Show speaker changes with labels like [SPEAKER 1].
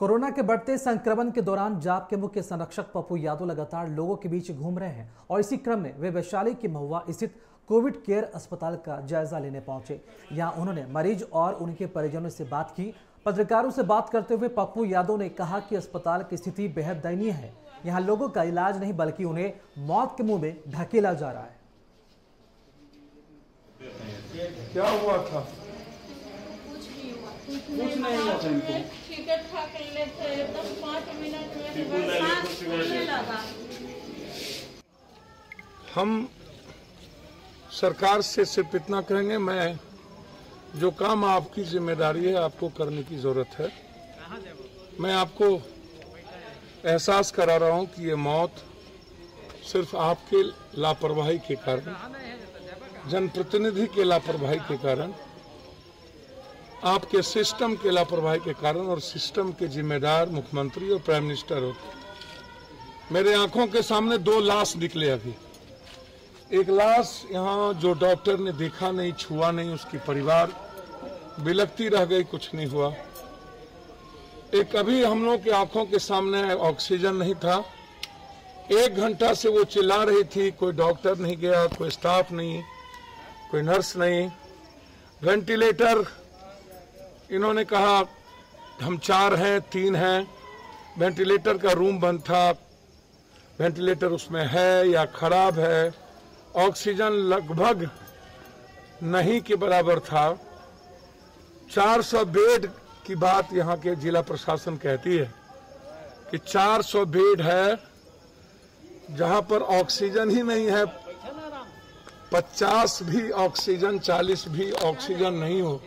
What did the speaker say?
[SPEAKER 1] Corona के बढ़ते संक्रमण के दौरान जाप के मुख्य संरक्षक पप्पू यादव लगातार लोगों के बीच घूम रहे हैं और इसी क्रम में वे वैशाली के महुआ स्थित कोविड केयर अस्पताल का जायजा लेने पहुँचे। यहाँ उन्होंने मरीज़ और उनके परिजनों से बात की। पत्रकारों से बात करते हुए पप्पू यादव ने कहा कि अस्पताल की स्थिति बेहद दयनीय है। यहाँ लोगों का इलाज नहीं, बल्कि उन्हें मौत के मुँह में ढकेला जा रहा है।
[SPEAKER 2] क्या हुआ था? हम सरकार से सिर्फ़ इतना कहेंगे, मैं, जो काम आपकी ज़िम्मेदारी है, आपको करने की ज़रूरत है। मैं आपको एहसास करा रहा हूँ कि ये मौत सिर्फ़ आपके लापरवाही के कारण, जनप्रतिनिधि के लापरवाही के कारण आपके सिस्टम के लापरवाही के कारण और सिस्टम के जिम्मेदार मुख्यमंत्री और प्राइम मिनिस्टर होते मेरे आँखों के सामने दो लाश निकले अभी। एक लाश यहाँ जो डॉक्टर ने देखा नहीं, छुआ नहीं, उसकी परिवार बिलकती रह गई, कुछ नहीं हुआ। एक अभी हम लोग की आँखों के सामने ऑक्सीजन नहीं था। एक घंटा से वो चिल्ला रही थी, कोई डॉक्टर नहीं गया, कोई स्टाफ नहीं, कोई नर्स नहीं। वेंटिलेटर इन्होंने कहा, हम चार हैं, तीन हैं। वेंटिलेटर का रूम बंद था। वेंटिलेटर उसमें है या खराब है। ऑक्सीजन लगभग नहीं के बराबर था। 400 बेड की बात यहाँ के जिला प्रशासन कहती है कि 400 बेड है, जहाँ पर ऑक्सीजन ही नहीं है। 50 भी ऑक्सीजन 40 भी ऑक्सीजन नहीं हो।